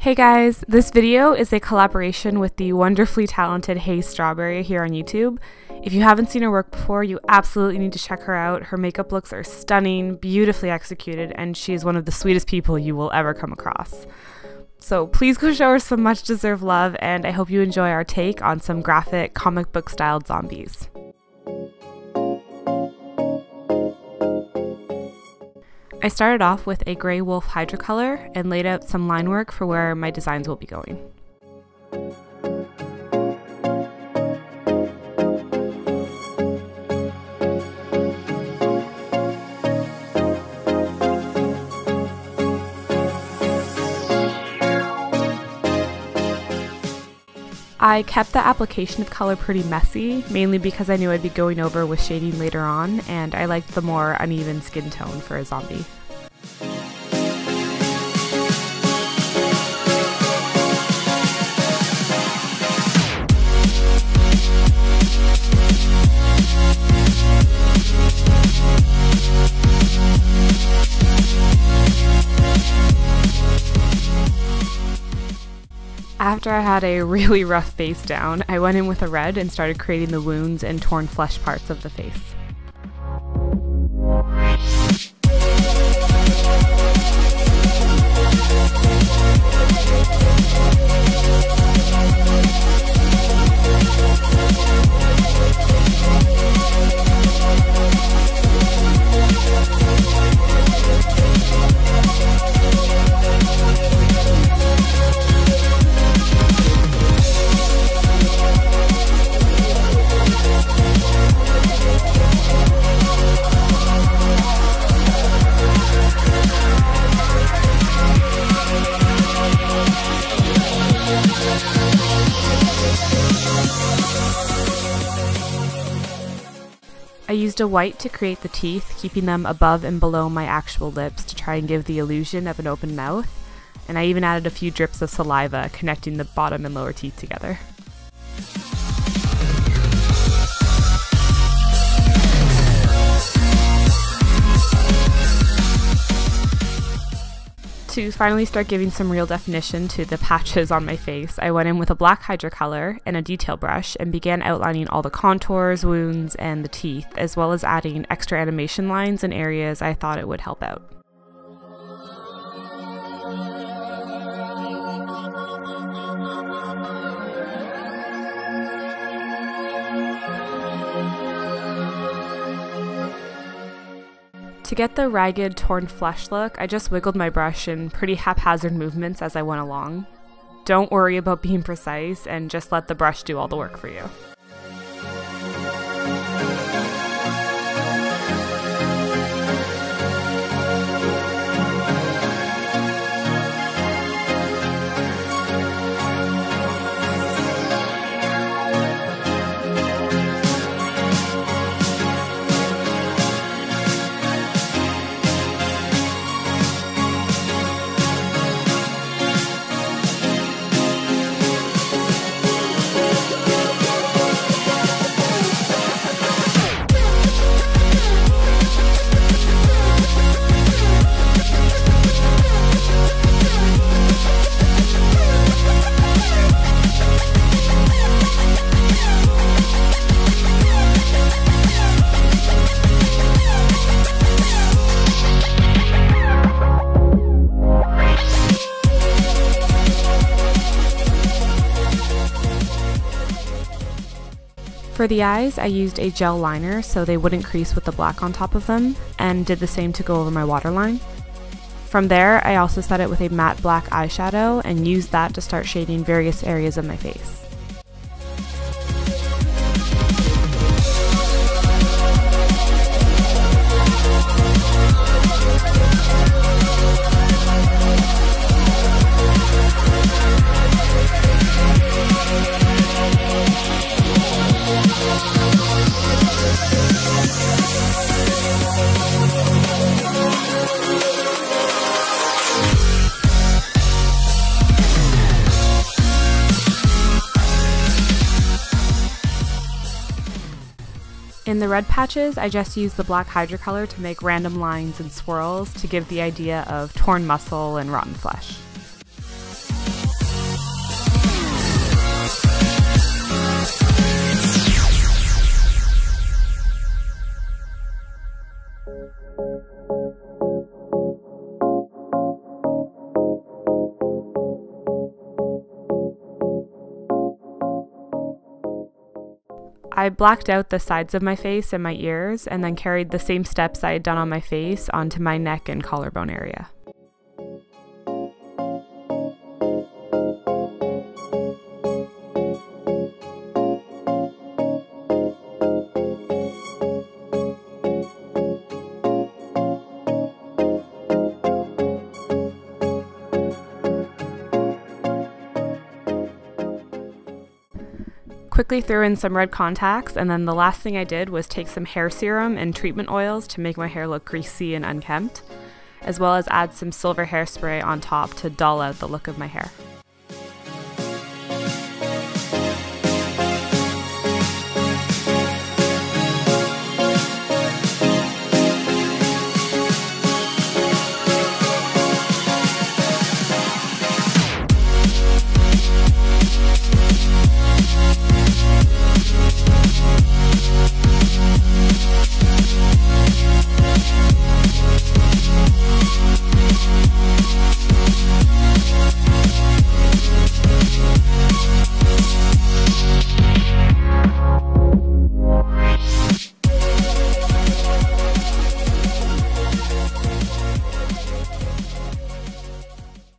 Hey guys, this video is a collaboration with the wonderfully talented HayzStrawberry here on YouTube. If you haven't seen her work before, you absolutely need to check her out. Her makeup looks are stunning, beautifully executed, and she is one of the sweetest people you will ever come across. So please go show her some much deserved love, and I hope you enjoy our take on some graphic comic book styled zombies. I started off with a Grey Wolfe Hydrocolor and laid out some line work for where my designs will be going. I kept the application of color pretty messy, mainly because I knew I'd be going over with shading later on, and I liked the more uneven skin tone for a zombie. After I had a really rough face down, I went in with a red and started creating the wounds and torn flesh parts of the face. I used a white to create the teeth, keeping them above and below my actual lips to try and give the illusion of an open mouth, and I even added a few drips of saliva connecting the bottom and lower teeth together. To finally start giving some real definition to the patches on my face, I went in with a black Hydrocolor and a detail brush and began outlining all the contours, wounds, and the teeth, as well as adding extra animation lines in areas I thought it would help out. To get the ragged, torn flesh look, I just wiggled my brush in pretty haphazard movements as I went along. Don't worry about being precise and just let the brush do all the work for you. For the eyes, I used a gel liner so they wouldn't crease with the black on top of them, and did the same to go over my waterline. From there, I also set it with a matte black eyeshadow and used that to start shading various areas of my face. In the red patches, I just used the black hydrocolor to make random lines and swirls to give the idea of torn muscle and rotten flesh. I blacked out the sides of my face and my ears and then carried the same steps I had done on my face onto my neck and collarbone area. Quickly threw in some red contacts, and then the last thing I did was take some hair serum and treatment oils to make my hair look greasy and unkempt, as well as add some silver hairspray on top to dull out the look of my hair.